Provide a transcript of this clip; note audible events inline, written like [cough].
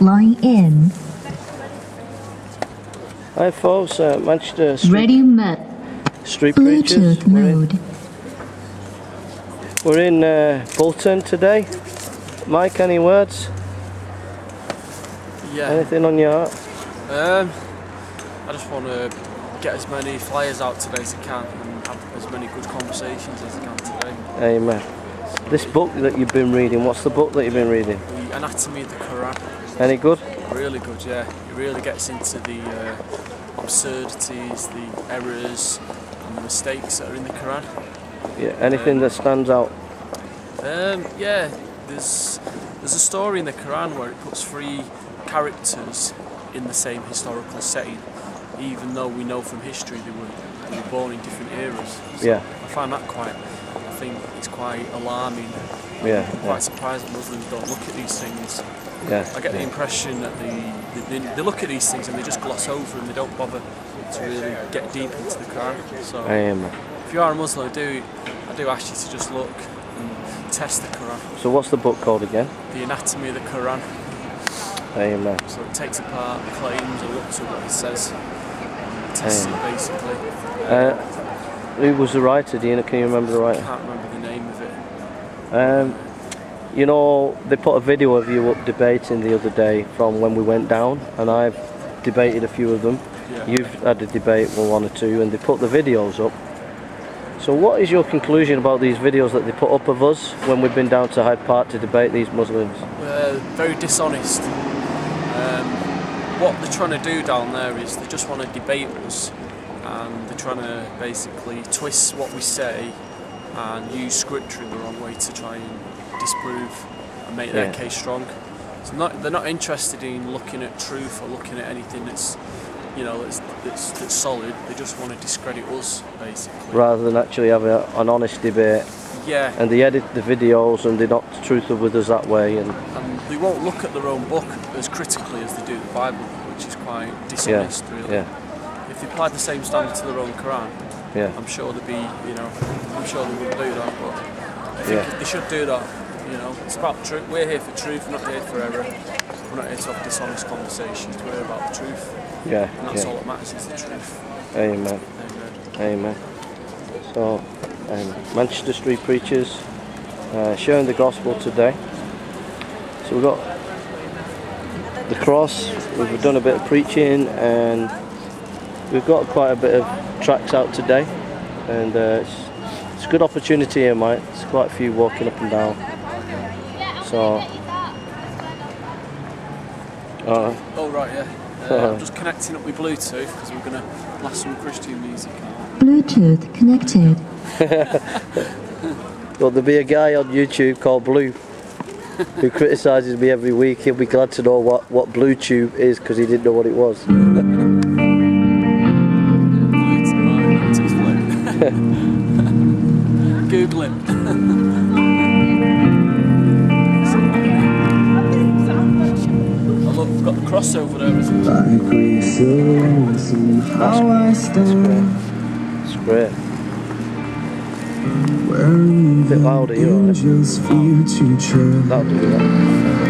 Line in. Hi folks, uh, Manchester Street, Ready mode. Street Preachers. Bluetooth We're in, mode. we're in uh, Bolton today. Mike, any words? Yeah, Anything on your heart? um, I just want to get as many flyers out today as I can and have as many good conversations as I can today. Amen. This book that you've been reading, what's the book that you've been reading? The Anatomy of the Quran, Any good? really good, yeah. It really gets into the uh, absurdities, the errors, and the mistakes that are in the Quran. Yeah. Anything that stands out? Um, yeah, there's there's a story in the Quran where it puts three characters in the same historical setting, even though we know from history they were they were born in different eras. So Yeah. I find that quite. I think it's quite alarming. Yeah. I'm quite surprised that Muslims don't look at these things. Yeah. I get the impression that they, they, they look at these things and they just gloss over and they don't bother to really get deep into the Quran. So Amen. if you are a Muslim, I do I do ask you to just look and test the Quran. So what's the book called again? the anatomy of the Quran. Amen. So it takes apart the claims and looks at what it says. Tests it basically. Uh, who was the writer? Do you know? Can you remember the writer? I can't remember the name of it. Um, you know, they put a video of you up debating the other day from when we went down, and I've debated a few of them. Yeah. You've had a debate with one or two, and they put the videos up. So, what is your conclusion about these videos that they put up of us when we've been down to Hyde Park to debate these Muslims? Uh, very dishonest. Um, what they're trying to do down there is they just want to debate us and they're trying to basically twist what we say and use scripture in the wrong way to try and disprove and make their Yeah. case strong. So not, they're not interested in looking at truth or looking at anything that's you know that's, that's, that's solid. They just want to discredit us basically. Rather than actually have a, an honest debate, Yeah. and they edit the videos and they're not truthful with us that way. And and they won't look at their own book as critically as they do the Bible, which is quite dishonest, really. yeah, If they applied the same standard to their own Quran, yeah, I'm sure they'd be, you know, I'm sure they wouldn't do that, but I think Yeah. they should do that. You know, it's about truth. We're here for truth, not here for error. We're not here to have dishonest conversations. We're here about the truth, yeah, and that's all yeah. that matters is the truth. Amen. Amen. Amen. So, um, Manchester Street Preachers uh, sharing the gospel today. So we've got the cross, we've done a bit of preaching, and we've got quite a bit of tracks out today. And uh, it's, it's a good opportunity here, mate. it's quite a few walking up and down. So, uh, Oh right, yeah. Uh, I'm just connecting up with Bluetooth because we're gonna blast some Christian music. Bluetooth connected. [laughs] Well, there'll be a guy on YouTube called Blue who criticises me every week. He'll be glad to know what, what Bluetooth is because he didn't know what it was. [laughs] [laughs] Google it. oh look, we've got the crossover there as well. Like refusing how I stand It's great. Where bit louder, you alright? angels fear to tread That'll do that.